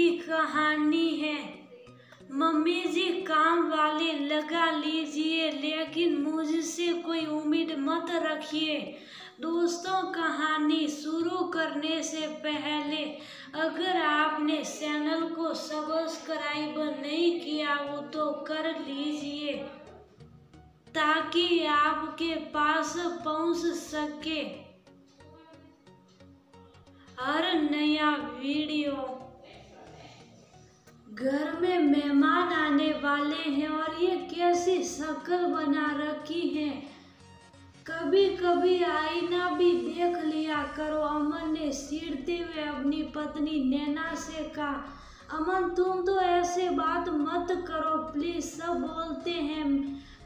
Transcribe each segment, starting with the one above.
की कहानी है। मम्मी जी, काम वाले, लगा लीजिए, लेकिन मुझसे कोई उम्मीद मत रखिए। दोस्तों, कहानी शुरू करने से पहले, अगर आपने चैनल को सब्सक्राइब नहीं किया हो तो कर लीजिए, ताकि आपके पास पहुँच सके। हर नया वीडियो घर में मेहमान आने वाले हैं और ये कैसी शक्ल बना रखी है। कभी कभी आईना भी देख लिया करो। अमन ने सिरते हुए अपनी पत्नी नैना से कहा अमन, तुम तो ऐसे बात मत करो प्लीज़ सब बोलते हैं।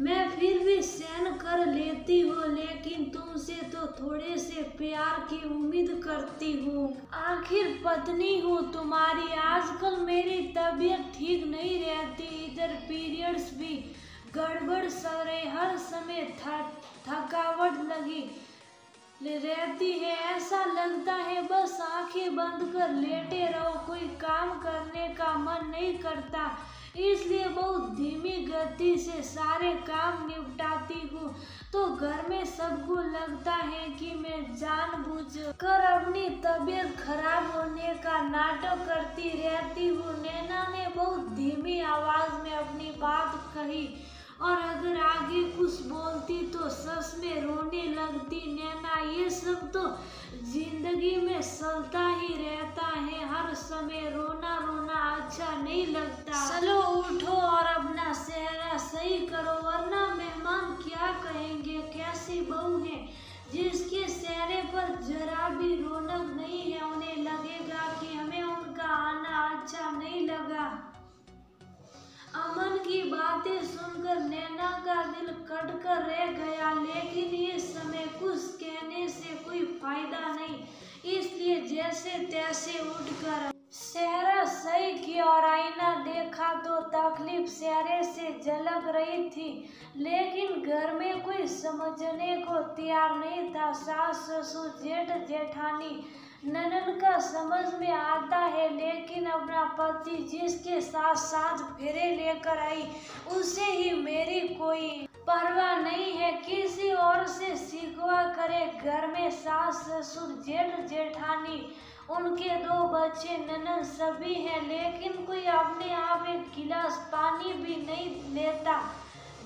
मैं फिर भी सहन कर लेती हूँ, लेकिन तुमसे तो थोड़े से प्यार की उम्मीद करती हूँ। आखिर पत्नी हूँ तुम्हारी, आजकल मेरी तबीयत ठीक नहीं रहती। इधर पीरियड्स भी गड़बड़ सर हर समय थकावट लगी। रहती है, ऐसा लगता है बस आँखें बंद कर लेटे रहो, कोई काम करने का मन नहीं करता। इसलिए बहुत धीमी गति से सारे काम निपटाती हूँ। तो घर में सबको लगता है कि मैं जानबूझ कर अपनी तबीयत खराब होने का नाटक करती रहती हूँ। नैना ने बहुत धीमी आवाज़ में अपनी बात कही। और अगर आगे कुछ बोलती तो सस में रोने लगती, नैना, ये सब तो ज़िंदगी में चलता ही रहता है। हर समय रोना रोना अच्छा नहीं लगता। चलो उठो और अपना चेहरा सही करो, वरना मेहमान क्या कहेंगे? कैसी बहू है जिसके चेहरे पर जरा भी रौनक नहीं है? उन्हें लगेगा कि हमें उनका आना अच्छा नहीं लगा। अमन की बातें सुनकर नैना का दिल कट कर रह गया, लेकिन ये समय कुछ कहने से कोई फ़ायदा नहीं। इसलिए जैसे तैसे उठकर सेहरा सही की और आईना देखा तो तकलीफ़ सहरे से झलक रही थी, लेकिन घर में कोई समझने को तैयार नहीं था। सास ससुर जेठ जेठानी ननन का समझ में आता है, लेकिन अपना पति जिसके साथ साथ फेरे लेकर आई, उसे ही मेरी कोई परवाह नहीं है। किसी और से सिकवा करे घर में सास ससुर जेठ जेठानी, उनके दो बच्चे ननन सभी हैं, लेकिन कोई अपने आप एक गिलास पानी भी नहीं लेता।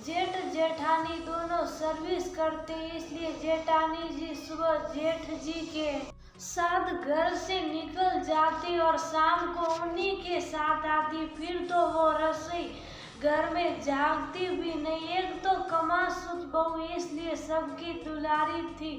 जेठ जेठानी दोनों सर्विस करते, इसलिए जेठानी जी सुबह जेठ जी के साथ घर से निकल जाती और शाम को उन्हीं के साथ आती, फिर तो वो रसोई घर में जागती भी नहीं। एक तो कमा सुख बहू इसलिए सबकी दुलारी थी,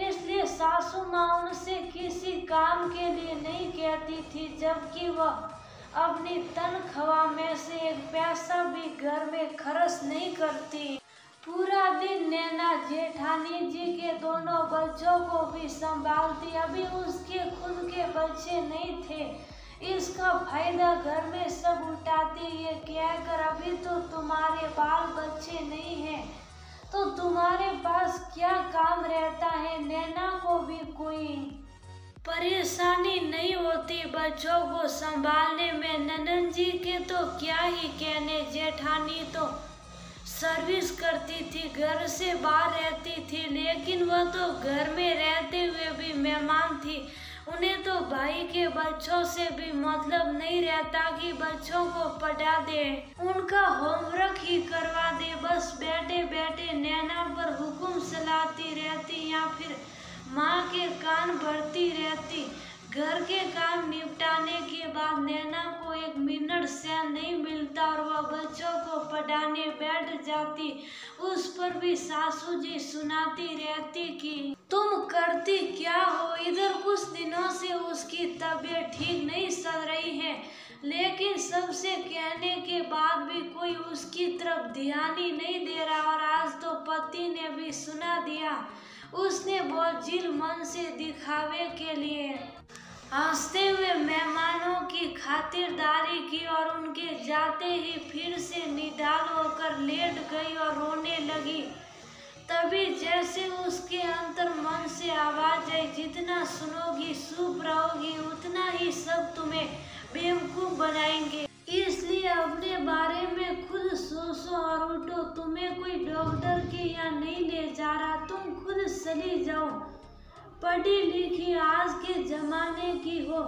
इसलिए सासू माँ उनसे किसी काम के लिए नहीं कहती थी, जबकि वह अपनी तनख्वाह में से एक पैसा भी घर में खर्च नहीं करती। पूरा दिन नैना जेठानी जी के दोनों बच्चों को भी संभालती अभी उसके खुद के बच्चे नहीं थे। इसका फ़ायदा घर में सब उठाती ये कहकर, अभी तो तुम्हारे बाल बच्चे नहीं हैं। तो तुम्हारे पास क्या काम रहता है? नैना को भी कोई परेशानी नहीं होती बच्चों को संभालने में। ननन जी के तो क्या ही कहने, जेठानी तो सर्विस करती थी, घर से बाहर रहती थी, लेकिन वह तो घर में रहते हुए भी मेहमान थी। उन्हें तो भाई के बच्चों से भी मतलब नहीं रहता कि बच्चों को पढ़ा दे। उनका होमवर्क ही करवा दे, बस बैठे बैठे नैना पर हुक्म चलाती रहती या फिर माँ के कान भरती रहती। से नहीं मिलता और वह बच्चों को पढ़ाने बैठ जाती, उस पर भी सासू जी सुनाती रहती कि, तुम करती क्या हो? इधर कुछ दिनों से उसकी तबीयत ठीक नहीं चल रही है। लेकिन सबसे कहने के बाद भी कोई उसकी तरफ़ ध्यान ही नहीं दे रहा और आज तो पति ने भी सुना दिया। उसने बहुत जिल मन से दिखावे के लिए हँसते हुए मेहमानों की खातिरदारी की और उनके जाते ही फिर से निडाल होकर लेट गई और रोने लगी। तभी जैसे उसके अंतर मन से आवाज़ आई, जितना सुनोगी चुप रहोगी, उतना ही सब तुम्हें बेवकूफ़ बनाएँगे। इसलिए अपने बारे में खुद सोचो और उठो। तुम्हें कोई डॉक्टर के यहाँ नहीं ले जा रहा, तुम खुद चली जाओ। पढ़ी लिखी आज के जमाने की हो।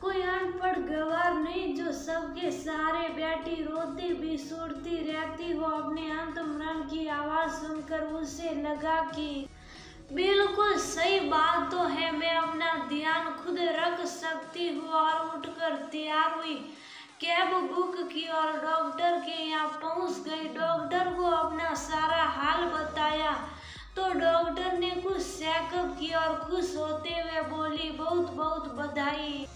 कोई अनपढ़ गवार नहीं जो सबके सहारे बैठी, रोती भी, सुरती रहती हो। अपने अंत मरण की आवाज़ सुनकर उसे लगा कि बिल्कुल सही बात तो है, मैं अपना ध्यान खुद रख सकती हूँ और उठकर तैयार हुई। कैब बुक की और डॉक्टर के यहाँ पहुँच गई। डॉक्टर को अपना सारा हाल बताया। तो डॉक्टर ने कुछ चेकअप किया और खुश होते हुए बोली, बहुत बहुत बधाई।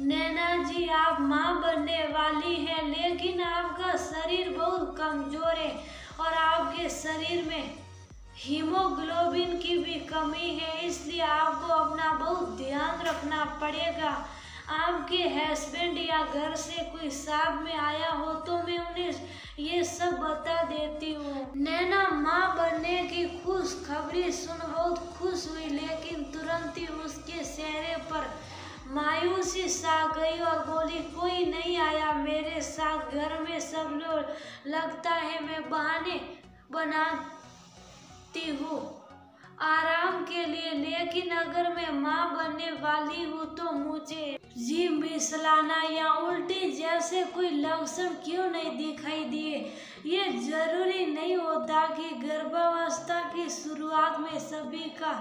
नैना जी, आप माँ बनने वाली हैं, लेकिन आपका शरीर बहुत कमज़ोर है और आपके शरीर में हीमोग्लोबिन की भी कमी है, इसलिए आपको अपना बहुत ध्यान रखना पड़ेगा। आपके हस्बैंड या घर से कोई साथ में आया हो तो मैं उन्हें ये सब बता देती हूँ। नैना माँ बनने की खुश खबरी सुन बहुत खुश हुई, लेकिन तुरंत ही उसके चेहरे पर मायूसी सा गई और बोली, कोई नहीं आया, मेरे साथ घर में सब लोग लगता है मैं बहाने बनाती हूँ आराम के लिए, लेकिन अगर मैं माँ बनने वाली हूँ तो मुझे जी मिसलाना या उल्टी जैसे कोई लक्षण क्यों नहीं दिखाई दिए? ये ज़रूरी नहीं होता कि गर्भावस्था की सभी का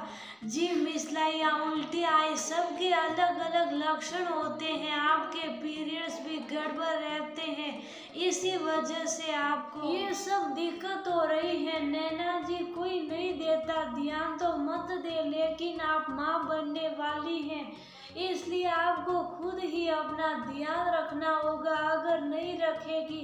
जी मिसला या उल्टी आए सबके अलग अलग लक्षण होते हैं। आपके पीरियड्स भी गड़बड़ रहते हैं। इसी वजह से आपको ये सब दिक्कत हो रही है। नैना जी, कोई नहीं देता ध्यान तो मत दे, लेकिन आप माँ बनने वाली हैं। इसलिए आपको खुद ही अपना ध्यान रखना होगा। अगर नहीं रखेगी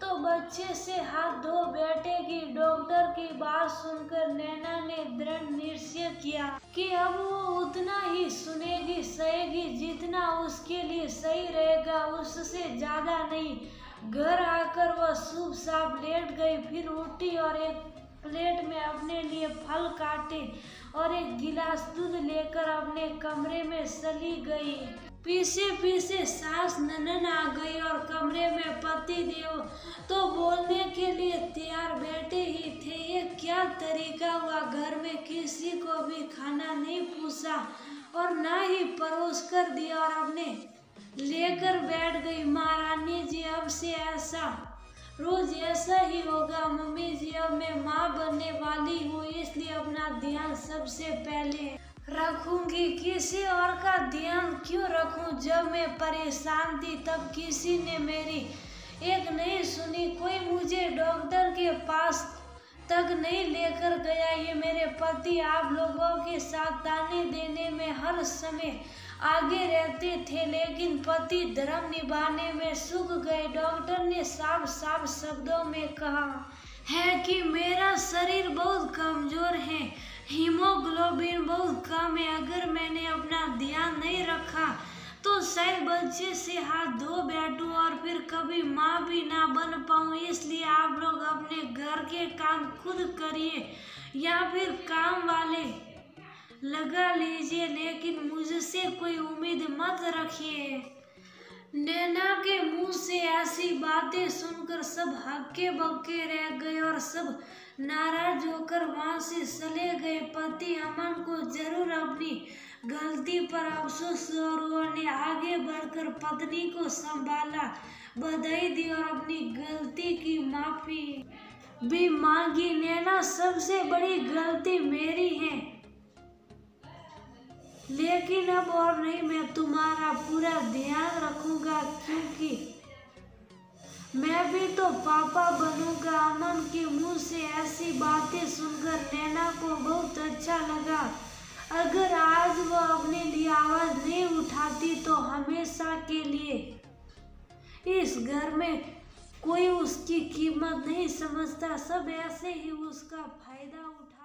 तो बच्चे से हाथ धो बैठेगी। डॉक्टर की बात सुनकर नैना ने दृढ़ निश्चय किया कि अब वो उतना ही सुनेगी, सहेगी, जितना उसके लिए सही रहेगा, उससे ज़्यादा नहीं। घर आकर वह शुभ साफ़ लेट गई, फिर उठी और एक प्लेट में अपने लिए फल काटे और एक गिलास दूध लेकर अपने कमरे में चली गई। पीछे पीछे सास ननन आ गई और कमरे में पति देव। तो बोलने के लिए तैयार बैठे ही थे। ये क्या तरीका हुआ? घर में किसी को भी खाना नहीं पूछा और ना ही परोस कर दिया और अपने लेकर बैठ गई। महारानी जी, अब से ऐसा, रोज ऐसा ही होगा। मम्मी जी, अब मैं माँ बनने वाली हूँ, इसलिए अपना ध्यान सबसे पहले रखूँगी। किसी और का ध्यान क्यों रखूँ? जब मैं परेशान थी, तब किसी ने मेरी एक नहीं सुनी, कोई मुझे डॉक्टर के पास तक नहीं लेकर गया। ये मेरे पति आप लोगों के साथ ताने देने में हर समय आगे रहते थे, लेकिन पति धर्म निभाने में सुख गए। डॉक्टर ने साफ़ साफ़ शब्दों में कहा है कि मेरा शरीर बहुत कमज़ोर है, हीमोग्लोबिन बहुत कम है। अगर मैंने अपना शायद बच्चे से हाथ धो बैठूं और फिर कभी माँ भी ना बन पाऊँ, इसलिए आप लोग अपने घर के काम खुद करिए, या फिर काम वाले लगा लीजिए, लेकिन मुझसे कोई उम्मीद मत रखिए। नैना के मुँह से ऐसी बातें सुनकर सब हक्के बक्के रह गए और सब नाराज़ होकर वहाँ से चले गए। पति अमन को ज़रूर अपनी गलती पर अफसोस और उन्होंने आगे बढ़कर पत्नी को संभाला। बधाई दी और अपनी गलती की माफ़ी भी मांगी। नैना, सबसे बड़ी गलती मेरी है। लेकिन अब और नहीं, मैं तुम्हारा पूरा ध्यान रखूँगा क्योंकि मैं भी तो पापा बनूँगा। अमन के मुँह से ऐसी बातें सुनकर नैना को बहुत अच्छा लगा। अगर आज वह अपने लिए आवाज़ नहीं उठाती तो हमेशा के लिए इस घर में कोई उसकी कीमत नहीं समझता। सब ऐसे ही उसका फ़ायदा उठा